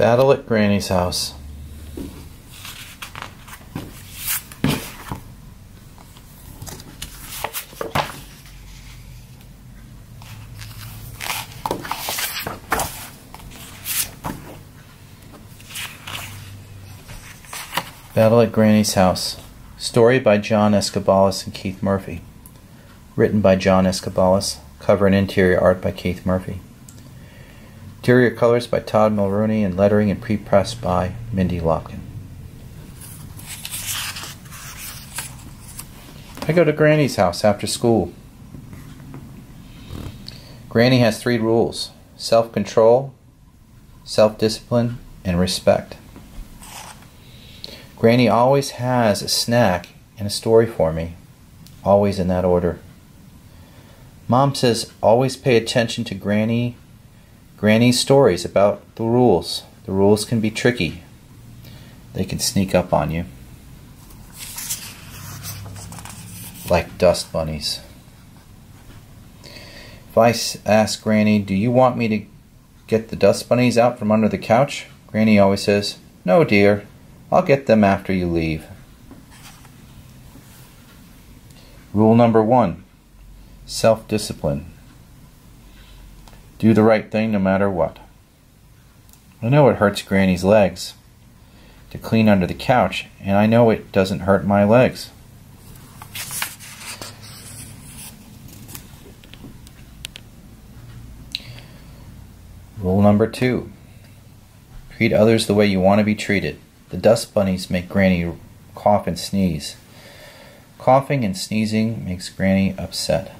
Battle at Granny's house. Battle at Granny's House. Story by John Escobales and Keith Murphey. Written by John Escobales. Cover and interior art by Keith Murphey. Interior colors by Todd Mulrooney and lettering and pre-press by Mindy Lopkin. I go to Granny's house after school. Granny has three rules self control, self discipline, and respect. Granny always has a snack and a story for me, always in that order. Mom says always pay attention to Granny Granny's stories about the rules. The rules can be tricky. They can sneak up on you. Like dust bunnies. If I ask Granny, Do you want me to get the dust bunnies out from under the couch? Granny always says, No, dear. I'll get them after you leave. Rule number one self discipline. Do the right thing no matter what. I know it hurts Granny's legs to clean under the couch, and I know it doesn't hurt my legs. Rule number two treat others the way you want to be treated. The dust bunnies make Granny cough and sneeze. Coughing and sneezing makes Granny upset.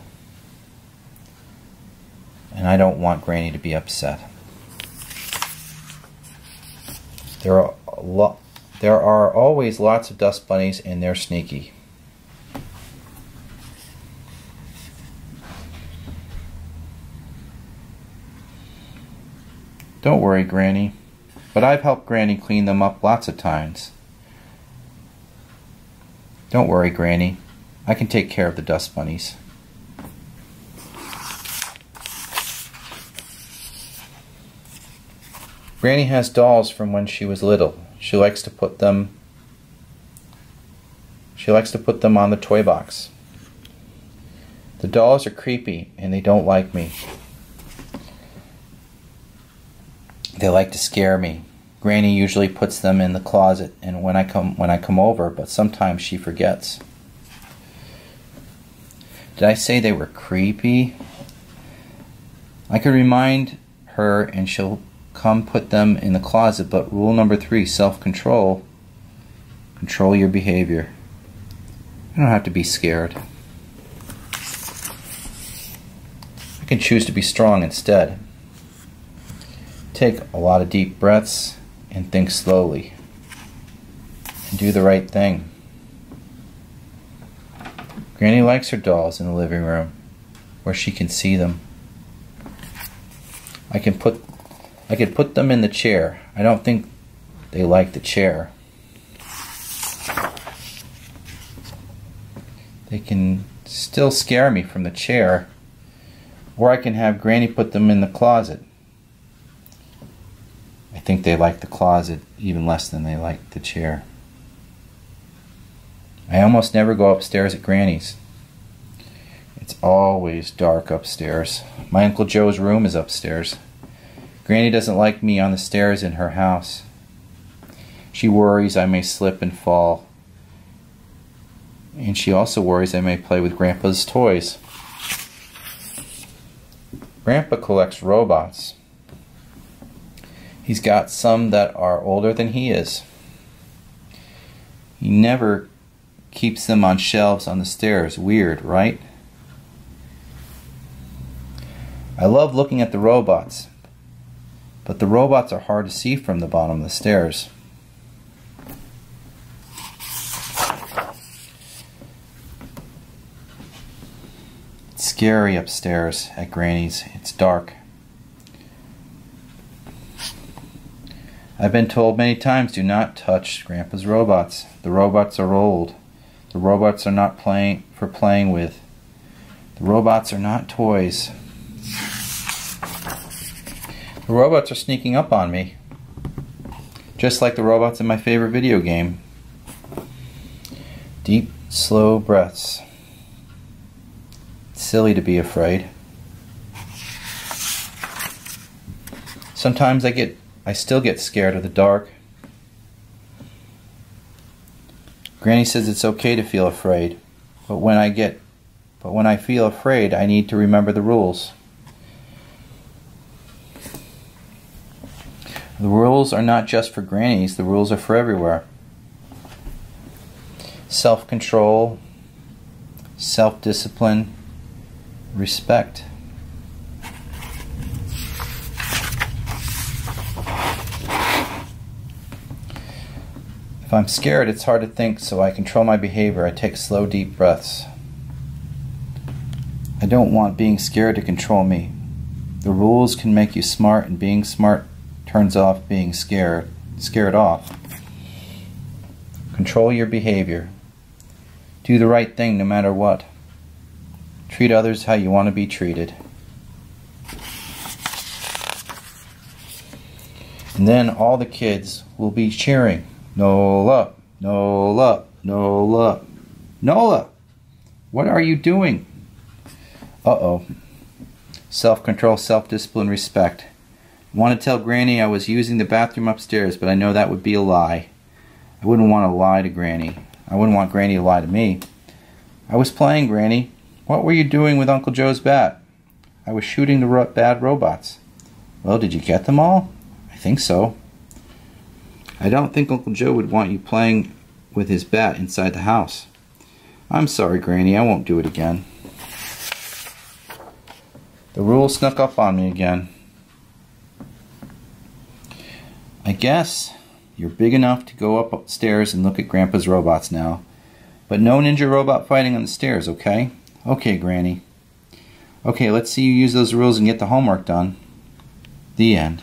And I don't want Granny to be upset. There are there are always lots of dust bunnies and they're sneaky. Don't worry, Granny. But I've helped Granny clean them up lots of times. Don't worry, Granny. I can take care of the dust bunnies. Granny has dolls from when she was little. She likes to put them she likes to put them on the toy box. The dolls are creepy and they don't like me. They like to scare me. Granny usually puts them in the closet and when I come when I come over, but sometimes she forgets. Did I say they were creepy? I could remind her and she'll come put them in the closet, but rule number 3, self-control. Control your behavior. You don't have to be scared. I can choose to be strong instead. Take a lot of deep breaths and think slowly. And do the right thing. Granny likes her dolls in the living room where she can see them. I can put I could put them in the chair. I don't think they like the chair. They can still scare me from the chair. Or I can have Granny put them in the closet. I think they like the closet even less than they like the chair. I almost never go upstairs at Granny's. It's always dark upstairs. My Uncle Joe's room is upstairs. Granny doesn't like me on the stairs in her house. She worries I may slip and fall. And she also worries I may play with Grandpa's toys. Grandpa collects robots. He's got some that are older than he is. He never keeps them on shelves on the stairs. Weird, right? I love looking at the robots, but the robots are hard to see from the bottom of the stairs. It's scary upstairs at Granny's. It's dark. I've been told many times do not touch Grandpa's robots. The robots are old. The robots are not playing for playing with. The robots are not toys. The robots are sneaking up on me. Just like the robots in my favorite video game. Deep, slow breaths. It's silly to be afraid. Sometimes I get I still get scared of the dark. Granny says it's okay to feel afraid, but when I get but when I feel afraid, I need to remember the rules. The rules are not just for grannies, the rules are for everywhere. Self control, self discipline, respect. If I'm scared, it's hard to think, so I control my behavior. I take slow, deep breaths. I don't want being scared to control me. The rules can make you smart, and being smart turns off being scared, scared off. Control your behavior. Do the right thing no matter what. Treat others how you want to be treated. And then all the kids will be cheering. Nola, Nola, Nola, Nola, what are you doing? Uh oh. Self control, self discipline, respect. Want to tell Granny I was using the bathroom upstairs, but I know that would be a lie. I wouldn't want to lie to Granny. I wouldn't want Granny to lie to me. I was playing, Granny. What were you doing with Uncle Joe's bat? I was shooting the ro bad robots. Well, did you get them all? I think so. I don't think Uncle Joe would want you playing with his bat inside the house. I'm sorry, Granny. I won't do it again. The rule snuck up on me again. I guess you're big enough to go upstairs and look at Grandpa's robots now. But no ninja robot fighting on the stairs, okay? Okay, Granny. Okay, let's see you use those rules and get the homework done. The end.